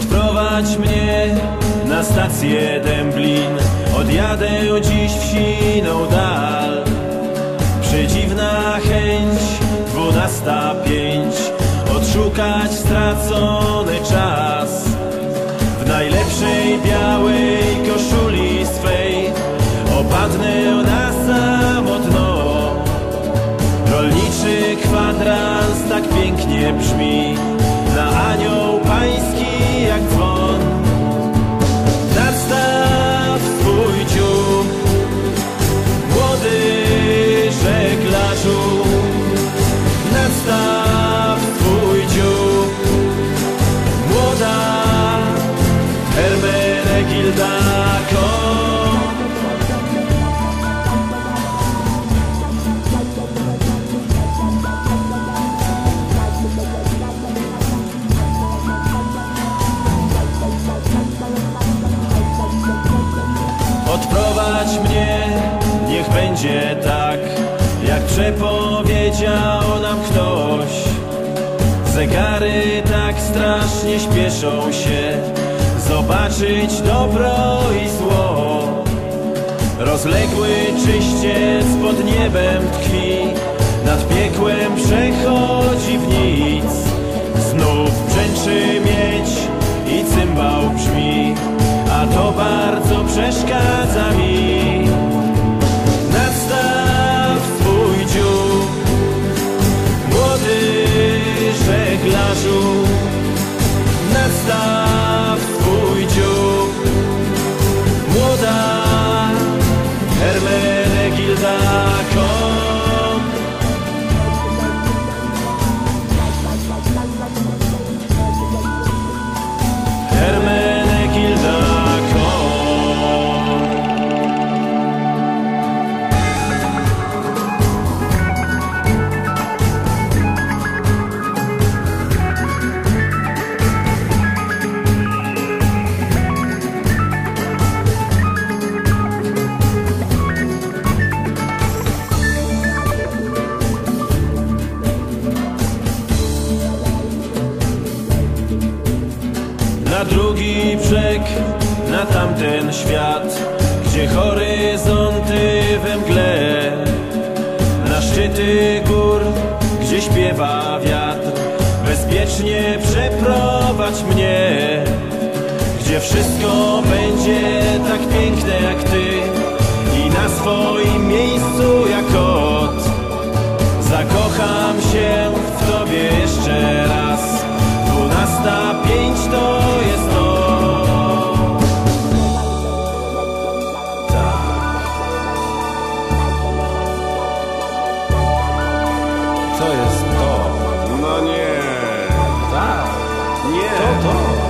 Odprowadź mnie na stację Dęblin. Odjadę dziś w siną dal. Przedziwna chęć, dwunasta pięć. Odszukać stracony czas. W najlepszej białej koszuli swej Opadnę na samotno Rolniczy kwadrans tak pięknie brzmi. Na anioł pański jak dzwon. Nadstaw swój dziób Młody żeglarzu. Nadstaw swój dziób Młoda Hermenegildako Odprowadź mnie, niech będzie tak, jak przepowiedział nam ktoś. Zegary tak strasznie śpieszą się, zobaczyć dobro i zło. Rozległy czyściec pod niebem tkwi, nad piekłem przechodzi przeszkadza mi. Na drugi brzeg, na tamten świat Gdzie horyzonty we mgle. Na szczyty gór, gdzie śpiewa wiatr Bezpiecznie przeprowadź mnie. Gdzie wszystko będzie tak piękne jak ty I na swoim tô, tô.